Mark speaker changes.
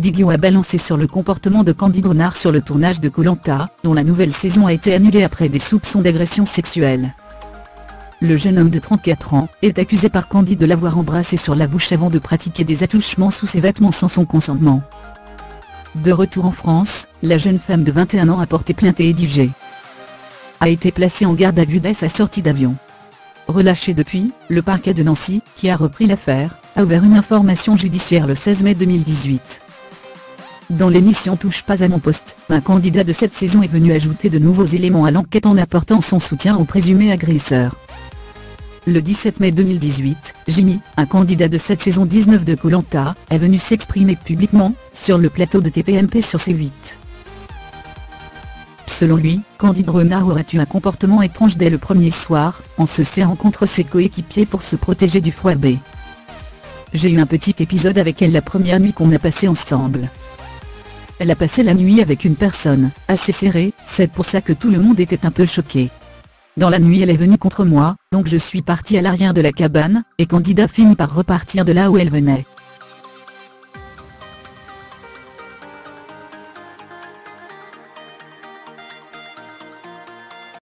Speaker 1: Guillaume a balancé sur le comportement de Candide Renard sur le tournage de Colanta, dont la nouvelle saison a été annulée après des soupçons d'agression sexuelle. Le jeune homme de 34 ans est accusé par Candide de l'avoir embrassé sur la bouche avant de pratiquer des attouchements sous ses vêtements sans son consentement. De retour en France, la jeune femme de 21 ans a porté plainte et Eddie a été placée en garde à vue dès sa sortie d'avion. Relâché depuis, le parquet de Nancy, qui a repris l'affaire, a ouvert une information judiciaire le 16 mai 2018. Dans l'émission Touche pas à mon poste, un candidat de cette saison est venu ajouter de nouveaux éléments à l'enquête en apportant son soutien au présumé agresseur. Le 17 mai 2018, Jimmy, un candidat de cette saison 19 de Colanta, est venu s'exprimer publiquement, sur le plateau de TPMP sur C8. Selon lui, Candide Renard aurait eu un comportement étrange dès le premier soir, en se serrant contre ses coéquipiers pour se protéger du froid B. J'ai eu un petit épisode avec elle la première nuit qu'on a passé ensemble. Elle a passé la nuit avec une personne, assez serrée, c'est pour ça que tout le monde était un peu choqué. Dans la nuit elle est venue contre moi, donc je suis parti à l'arrière de la cabane, et Candida finit par repartir de là où elle venait.